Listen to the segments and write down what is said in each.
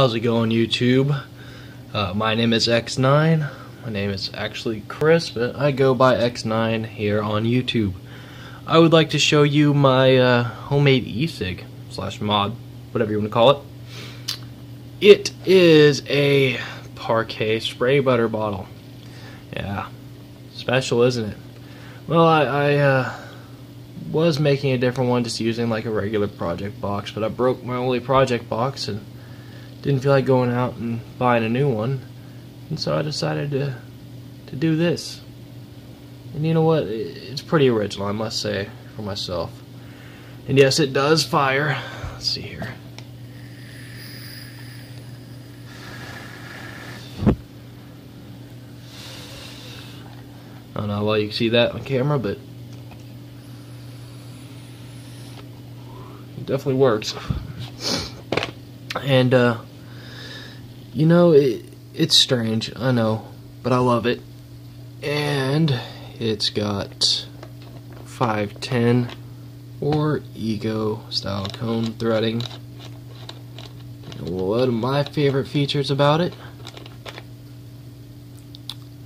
How's it going, YouTube? Uh, my name is X9. My name is actually Chris, but I go by X9 here on YouTube. I would like to show you my uh, homemade e-cig slash mod, whatever you want to call it. It is a Parkay spray butter bottle. Yeah, special, isn't it? Well, I, I uh, was making a different one just using like a regular project box, but I broke my only project box and didn't feel like going out and buying a new one, and so I decided to to do this. And you know what? It's pretty original, I must say, for myself. And yes, it does fire. Let's see here. I don't know how well you can see that on camera, but it definitely works. And, uh, you know, it, it's strange, I know, but I love it. And it's got 510 or Ego style cone threading. One of my favorite features about it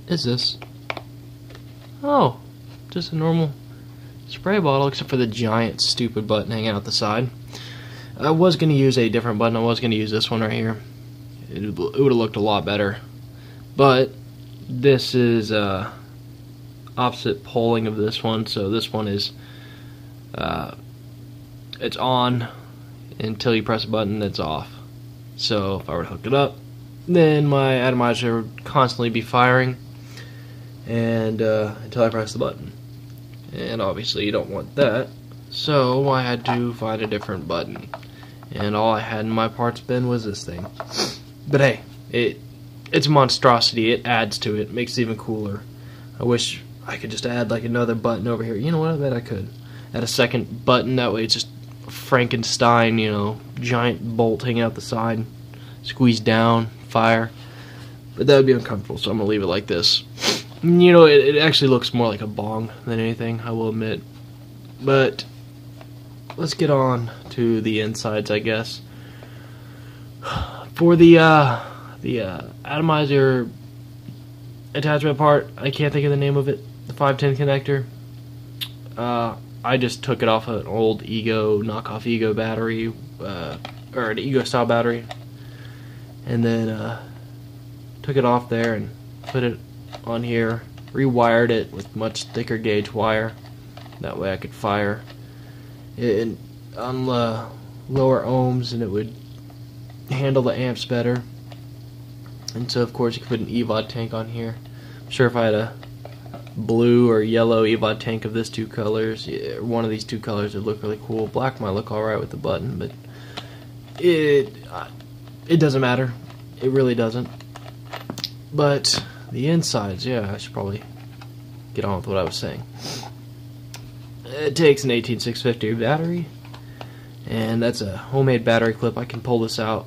is this. Oh, just a normal spray bottle except for the giant stupid button hanging out the side. I was going to use a different button. I was going to use this one right here. It, it would have looked a lot better. But this is uh, opposite polling of this one. So this one is uh, it's on until you press a button. It's off. So if I were to hook it up, then my atomizer would constantly be firing, and uh, until I press the button. And obviously you don't want that. So I had to find a different button. And all I had in my parts bin was this thing. But hey, it it's a monstrosity. It adds to it, makes it even cooler. I wish I could just add like another button over here. You know what? I bet I could. Add a second button. That way it's just Frankenstein, you know, giant bolt hanging out the side. Squeeze down, fire. But that would be uncomfortable, so I'm to leave it like this. You know, it, it actually looks more like a bong than anything, I will admit. But let's get on to the insides, I guess. For the uh, the uh, atomizer attachment part, I can't think of the name of it. The 510 connector. Uh, I just took it off an old Ego knockoff Ego battery, uh, or an Ego style battery, and then uh, took it off there and put it on here. Rewired it with much thicker gauge wire. That way I could fire it on the lower ohms and it would handle the amps better. And so, of course, you can put an EVOD tank on here. I'm sure if I had a blue or yellow EVOD tank of this two colors, one of these two colors would look really cool. Black might look alright with the button, but it uh, it doesn't matter. It really doesn't. But the insides, yeah, I should probably get on with what I was saying. It takes an 18650 battery, and that's a homemade battery clip. I can pull this out,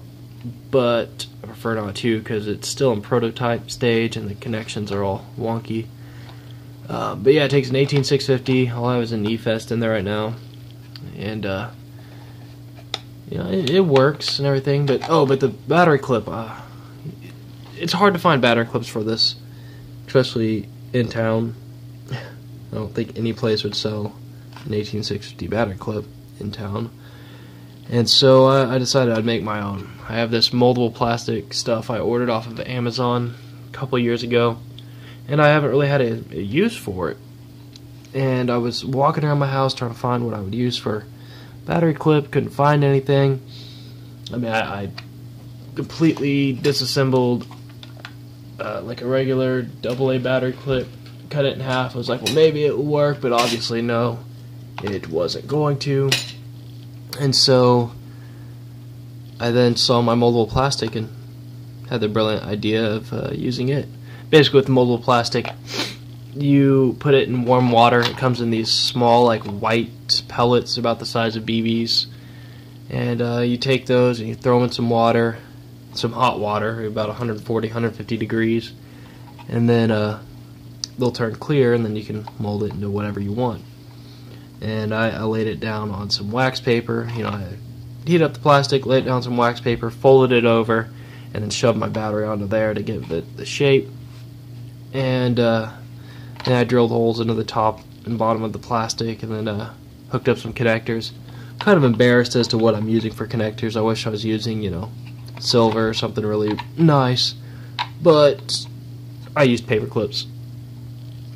but I prefer not to because it's still in prototype stage and the connections are all wonky. Uh, but yeah, it takes an 18650. All I have is an eFest in there right now, and uh, you know it, it, works and everything. But oh, but the battery clip, uh, it's hard to find battery clips for this, especially in town. I don't think any place would sell an 18650 battery clip in town. And so I, I decided I'd make my own. I have this moldable plastic stuff I ordered off of Amazon a couple years ago, and I haven't really had a, a use for it. And I was walking around my house trying to find what I would use for battery clip, couldn't find anything. I mean, I, I completely disassembled uh, like a regular AA battery clip, cut it in half. I was like, well, maybe it will work, but obviously, no, it wasn't going to. And so I then saw my moldable plastic and had the brilliant idea of uh, using it. Basically, with moldable plastic, you put it in warm water. It comes in these small, like white pellets about the size of BBs. And uh, you take those and you throw them in some water, some hot water, about 140, 150 degrees. And then uh, they'll turn clear, and then you can mold it into whatever you want and I, I, laid it down on some wax paper. You know, I heat up the plastic, laid it down some wax paper, folded it over, and then shoved my battery onto there to give it the shape. And uh, then I drilled holes into the top and bottom of the plastic, and then uh, hooked up some connectors. Kind of embarrassed as to what I'm using for connectors. I wish I was using, you know, silver or something really nice, but I used paper clips.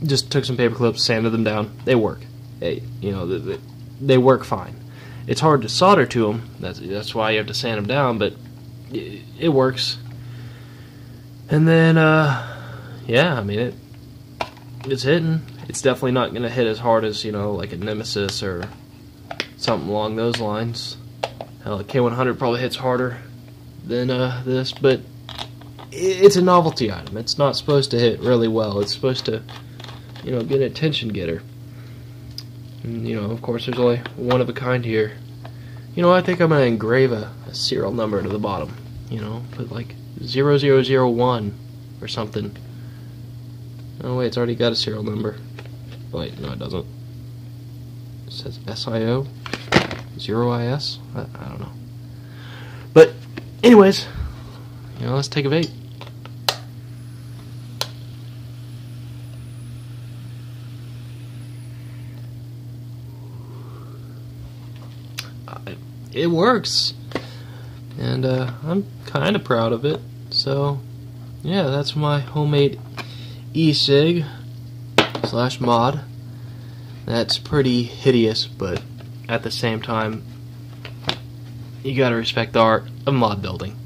Just took some paper clips, sanded them down. They work. Hey, you know, they, they work fine. It's hard to solder to them. That's that's why you have to sand them down, but it, it works. And then, uh, yeah, I mean it. It's hitting. It's definitely not going to hit as hard as you know, like a Nemesis or something along those lines. Hell, a K100 probably hits harder than uh, this, but it's a novelty item. It's not supposed to hit really well. It's supposed to, you know, be an attention getter. And, you know, of course, there's only one of a kind here. You know, I think I'm going to engrave a, a, serial number to the bottom. You know, put like 0001 or something. Oh, wait, it's already got a serial number. Wait, no, it doesn't. It says SIO? 0IS? I, I don't know. But, anyways, you know, let's take a vape. It works. And uh, I'm kind of proud of it. So, yeah, that's my homemade e-cig slash mod. That's pretty hideous, but at the same time, you gotta respect the art of mod building.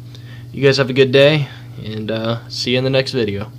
You guys have a good day, and uh, see you in the next video.